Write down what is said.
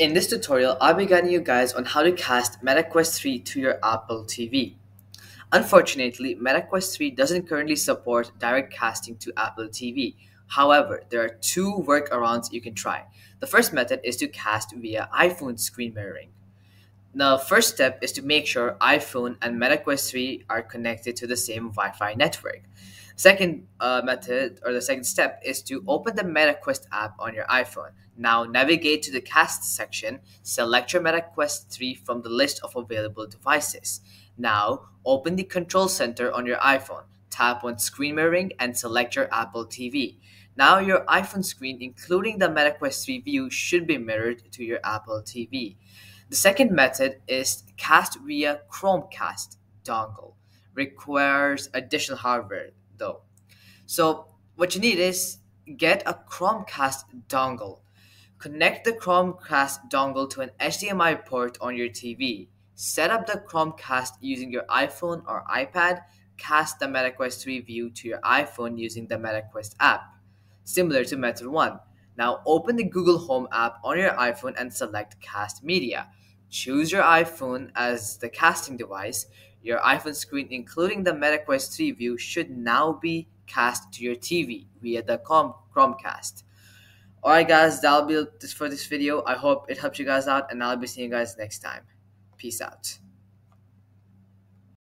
In this tutorial, I'll be guiding you guys on how to cast MetaQuest 3 to your Apple TV. Unfortunately, MetaQuest 3 doesn't currently support direct casting to Apple TV. However, there are two workarounds you can try. The first method is to cast via iPhone screen mirroring. The first step is to make sure iPhone and MetaQuest 3 are connected to the same Wi-Fi network. Second uh, method or the second step is to open the MetaQuest app on your iPhone. Now navigate to the cast section, select your MetaQuest 3 from the list of available devices. Now open the control center on your iPhone, tap on screen mirroring and select your Apple TV. Now your iPhone screen including the MetaQuest 3 view should be mirrored to your Apple TV. The second method is cast via Chromecast dongle. Requires additional hardware though. So what you need is get a Chromecast dongle. Connect the Chromecast dongle to an HDMI port on your TV. Set up the Chromecast using your iPhone or iPad. Cast the MetaQuest 3 view to your iPhone using the MetaQuest app, similar to method 1. Now open the Google Home app on your iPhone and select Cast Media. Choose your iPhone as the casting device. Your iPhone screen, including the MetaQuest 3 view, should now be cast to your TV via the Chromecast. Alright guys, that'll be it for this video. I hope it helped you guys out and I'll be seeing you guys next time. Peace out.